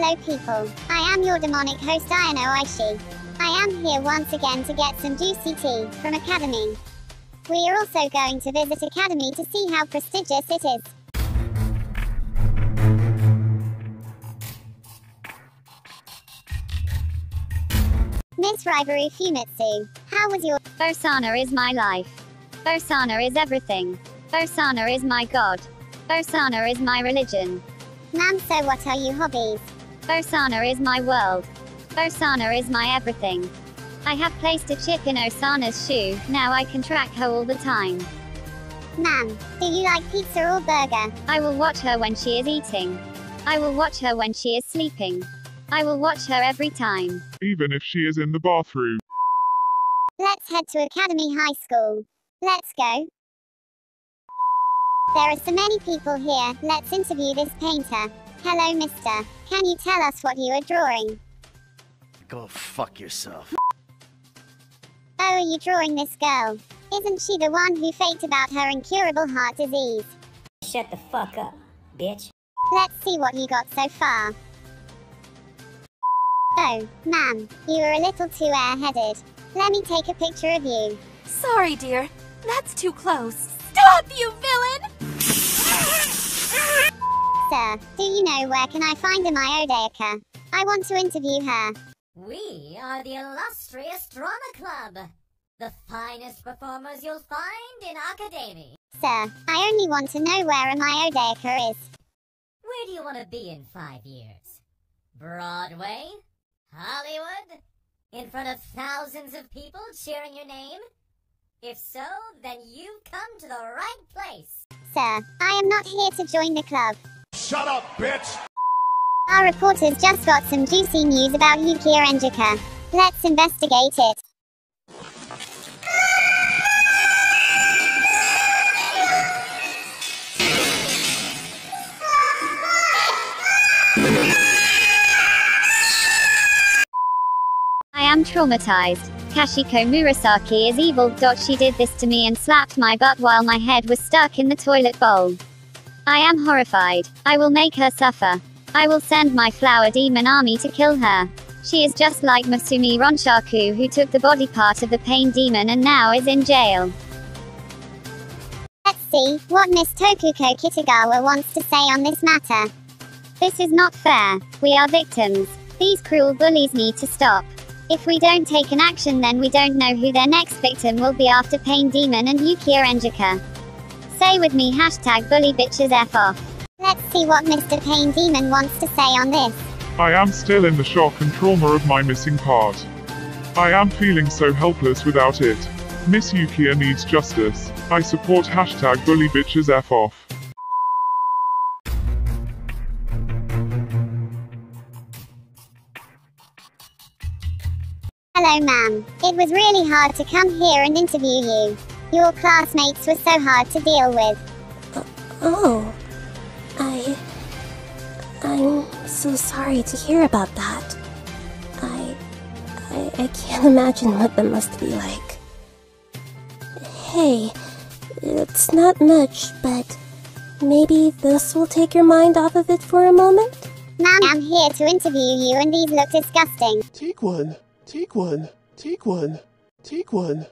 Hello people, I am your demonic host Ayano Aishi. I am here once again to get some juicy tea from Akademi. We are also going to visit Akademi to see how prestigious it is. Miss Rivalry Fumitsu, how was your Osana is my life. Osana is everything. Osana is my god. Osana is my religion. Ma'am so what are you hobbies? Osana is my world. Osana is my everything. I have placed a chip in Osana's shoe, now I can track her all the time. Ma'am, do you like pizza or burger? I will watch her when she is eating. I will watch her when she is sleeping. I will watch her every time. even if she is in the bathroom. Let's head to Akademi High School. Let's go. There are so many people here, let's interview this painter. Hello mister, can you tell us what you are drawing? Go fuck yourself. Oh, are you drawing this girl? Isn't she the one who faked about her incurable heart disease? Shut the fuck up, bitch. Let's see what you got so far. Oh, ma'am, you are a little too airheaded. Let me take a picture of you. Sorry, dear. That's too close. Stop, you villain! Sir, do you know where can I find Amai Odayaka? I want to interview her. We are the illustrious Drama Club. The finest performers you'll find in Akademi. Sir, I only want to know where Amai Odayaka is. Where do you want to be in five years? Broadway? Hollywood? In front of thousands of people cheering your name? If so, then you've come to the right place. Sir, I am not here to join the club. Shut up, bitch! Our reporters just got some juicy news about Uekiya Engeika. Let's investigate it. I am traumatized. Kashiko Murasaki is evil. She did this to me and slapped my butt while my head was stuck in the toilet bowl. I am horrified. I will make her suffer. I will send my flower demon army to kill her. She is just like Musume Ronshaku who took the body part of the pain demon and now is in jail. Let's see what Miss Tokuko Kitagawa wants to say on this matter. This is not fair. We are victims. These cruel bullies need to stop. If we don't take an action then we don't know who their next victim will be after Pain Demon and Uekiya Engeika. Say with me hashtag bully bitches F off. Let's see what Mr. Pain Demon wants to say on this. I am still in the shock and trauma of my missing part. I am feeling so helpless without it. Miss Uekiya needs justice. I support hashtag bully bitches F off. Hello, ma'am. It was really hard to come here and interview you. Your classmates were so hard to deal with. Oh, I. I'm so sorry to hear about that. I. I, I can't imagine what that must be like. Hey, it's not much, but maybe this will take your mind off of it for a moment? Ma'am, I'm here to interview you and these look disgusting. Take one. Take one. Take one. Take one.